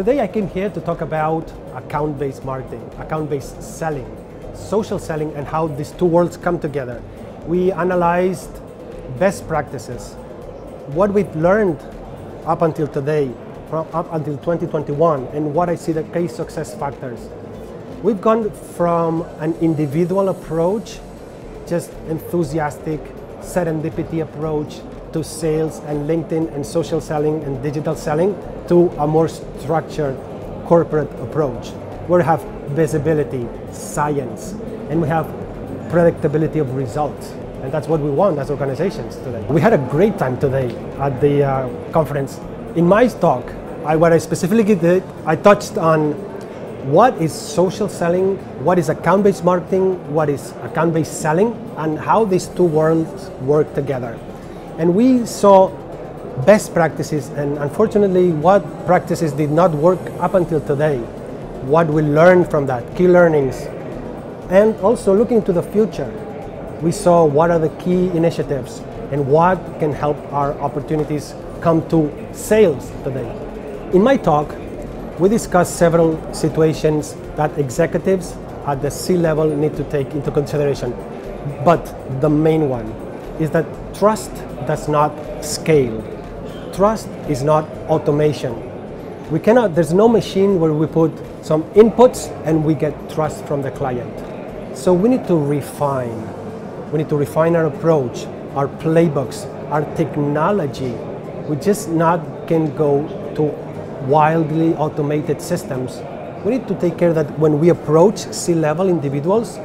Today I came here to talk about account-based marketing, account-based selling, social selling and how these two worlds come together. We analyzed best practices, what we've learned up until today, up until 2021 and what I see the key success factors. We've gone from an individual approach, just enthusiastic serendipity approach to sales and LinkedIn and social selling and digital selling to a more structured corporate approach where we have visibility, science, and we have predictability of results. And that's what we want as organizations today. We had a great time today at the uh, conference. In my talk, I, what I specifically did, I touched on what is social selling, what is account based marketing, what is account based selling, and how these two worlds work together. And we saw best practices, and unfortunately, what practices did not work up until today, what we learned from that, key learnings, and also looking to the future. We saw what are the key initiatives and what can help our opportunities come to sales today. In my talk, we discussed several situations that executives at the C level need to take into consideration. But the main one is that trust does not scale. Trust is not automation. We cannot, there's no machine where we put some inputs and we get trust from the client. So we need to refine. We need to refine our approach, our playbooks, our technology. We just not can go to wildly automated systems. We need to take care that when we approach C-level individuals,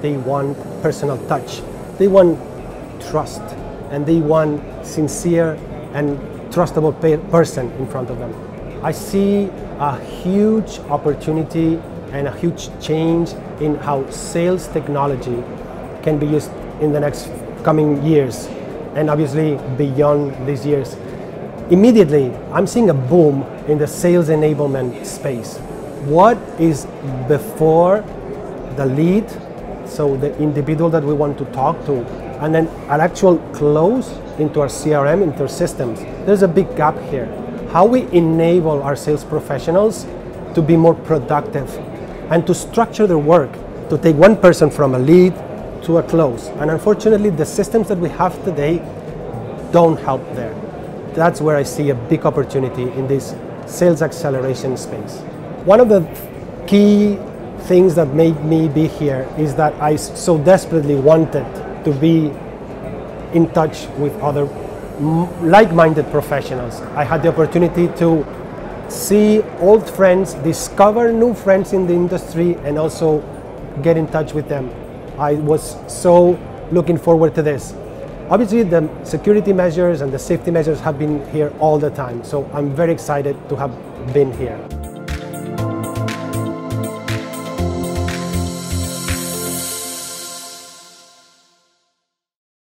they want personal touch. They want trust and they want sincere and trustable person in front of them. I see a huge opportunity and a huge change in how sales technology can be used in the next coming years and obviously beyond these years immediately I'm seeing a boom in the sales enablement space. What is before the lead, so the individual that we want to talk to, and then an actual close into our CRM, into our systems. There's a big gap here. How we enable our sales professionals to be more productive and to structure their work to take one person from a lead to a close. And unfortunately, the systems that we have today don't help there that's where I see a big opportunity in this sales acceleration space. One of the key things that made me be here is that I so desperately wanted to be in touch with other like-minded professionals. I had the opportunity to see old friends, discover new friends in the industry, and also get in touch with them. I was so looking forward to this. Obviously, the security measures and the safety measures have been here all the time, so I'm very excited to have been here.